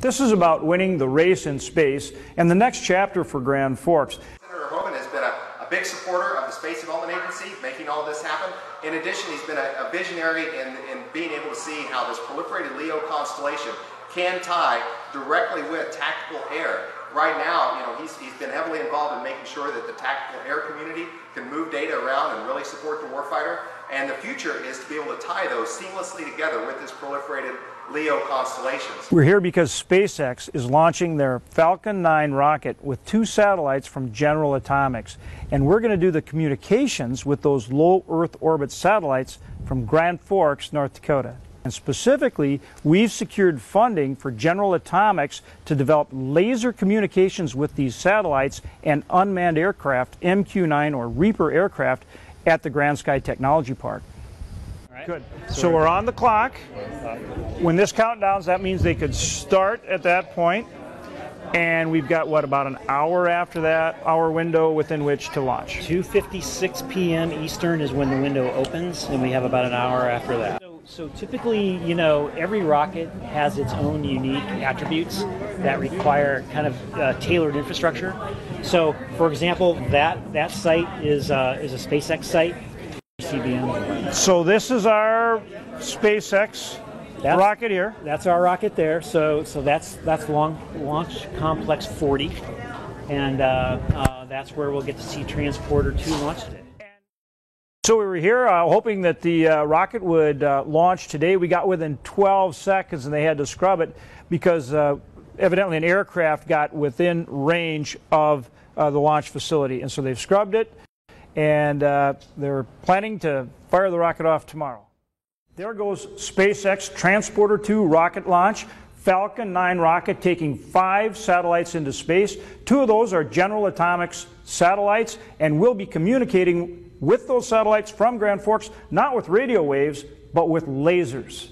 This is about winning the race in space and the next chapter for Grand Forks. Senator Hoeven has been a, a, big supporter of the Space Development Agency, making all this happen. In addition, he's been a, a visionary in, in being able to see how this proliferated LEO constellation can tie directly with tactical air. Right now, you know, he's, he's been heavily involved in making sure that the tactical air community can move data around and support the warfighter. And the future is to be able to tie those seamlessly together with this proliferated LEO constellations. We're here because SpaceX is launching their Falcon 9 rocket with two satellites from General Atomics. And we're going to do the communications with those low Earth orbit satellites from Grand Forks, North Dakota. And specifically, we've secured funding for General Atomics to develop laser communications with these satellites and unmanned aircraft, MQ 9 or Reaper aircraft, at the Grand Sky Technology Park. Good. So we're on the clock. When this countdowns, that means they could start at that point. And we've got what about an hour after that hour window within which to launch. 2:56 p.m. Eastern is when the window opens, and we have about an hour after that. So, typically, you know, every rocket has its own unique attributes that require kind of uh, tailored infrastructure. So, for example, that that site is uh, is a SpaceX site. CBM. So this is our SpaceX that's, rocket here. That's our rocket there. So so that's that's long, Launch Complex 40, and uh, uh, that's where we'll get to see Transporter 2 launch today. So we were here uh, hoping that the uh, rocket would uh, launch today. We got within 12 seconds and they had to scrub it because uh, evidently an aircraft got within range of the launch facility. And so they've scrubbed it and they're planning to fire the rocket off tomorrow. There goes SpaceX Transporter 2 rocket launch. Falcon 9 rocket taking five satellites into space. Two of those are General Atomics satellites, and we'll be communicating with those satellites from Grand Forks, not with radio waves, but with lasers.